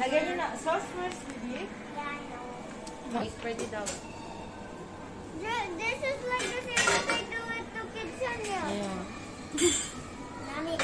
Lagyan nyo na sauce first, baby. Yeah, It's pretty daw. This is like the same as I do with two kids on you. Yeah. Mami,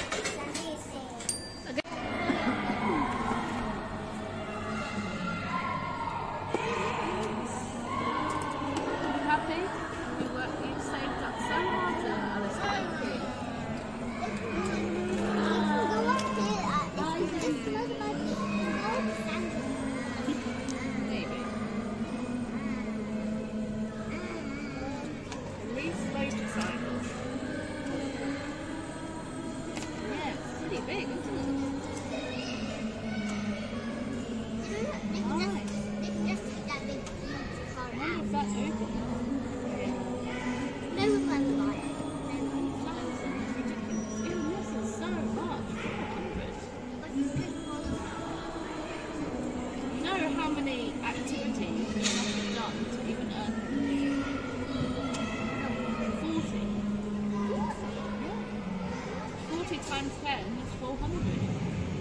times 10 is 400.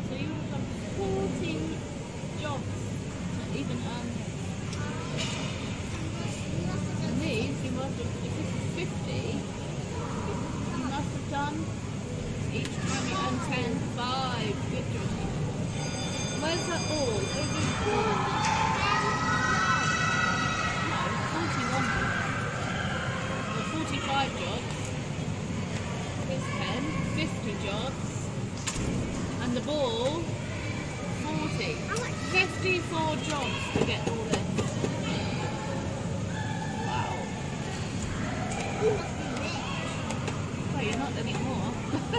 So you would have 40 jobs to even earn. And these, you must have, if this is 50, you must have done each time you earn 10, 5 victories. Where's that all? Where's the all? No, 41. Or 45 jobs. Here's 10, 50 jobs. And the ball, 40. 54 jobs to get all this. Wow. Well, you're not anymore. You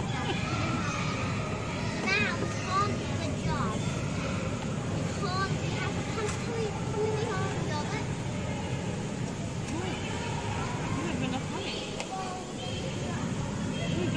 don't have enough money. We're going home, Mom. You have to do two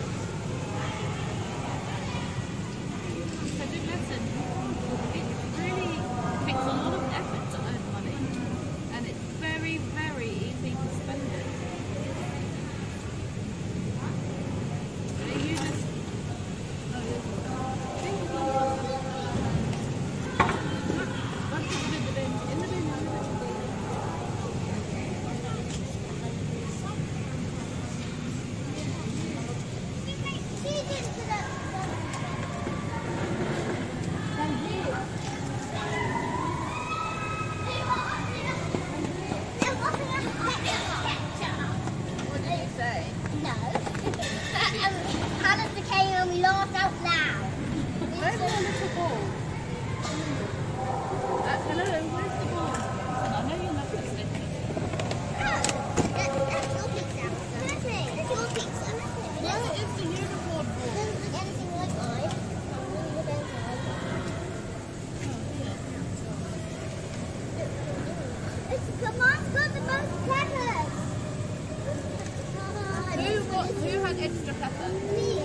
out loud. Where's the little ball? Uh, hello, where's the ball? Listen, I know you love this picture. That's your pizza. Nothing. That's your pizza. Nothing. Where is the unicorn ball? Doesn't look anything like mine. Really good inside. It's mine's got the most peppers. Who, what, who had extra pepper? Me.